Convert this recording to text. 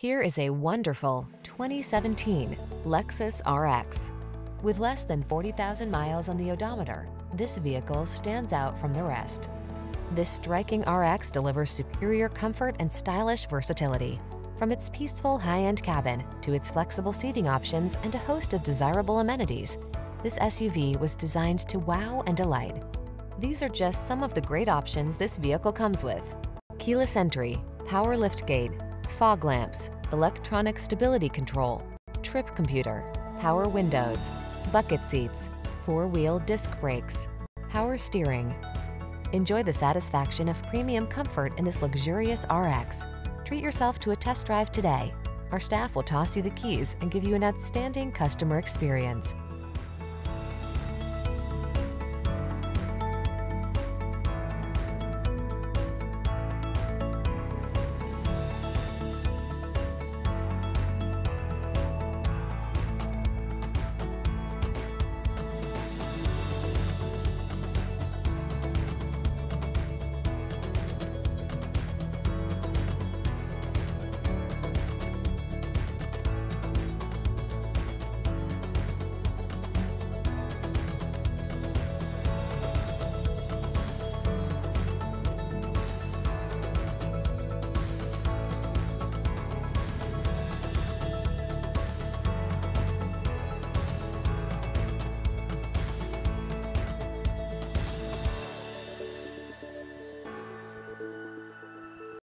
Here is a wonderful 2017 Lexus RX. With less than 40,000 miles on the odometer, this vehicle stands out from the rest. This striking RX delivers superior comfort and stylish versatility. From its peaceful high-end cabin to its flexible seating options and a host of desirable amenities, this SUV was designed to wow and delight. These are just some of the great options this vehicle comes with. Keyless entry, power liftgate, fog lamps, electronic stability control, trip computer, power windows, bucket seats, four-wheel disc brakes, power steering. Enjoy the satisfaction of premium comfort in this luxurious RX. Treat yourself to a test drive today. Our staff will toss you the keys and give you an outstanding customer experience.